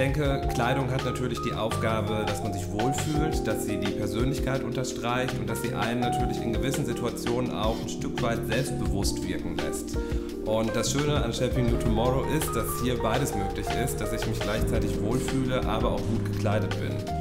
denke, Kleidung hat natürlich die Aufgabe, dass man sich wohlfühlt, dass sie die Persönlichkeit unterstreicht und dass sie einen natürlich in gewissen Situationen auch ein Stück weit selbstbewusst wirken lässt. Und das Schöne an Shaping New Tomorrow ist, dass hier beides möglich ist, dass ich mich gleichzeitig wohlfühle, aber auch gut gekleidet bin.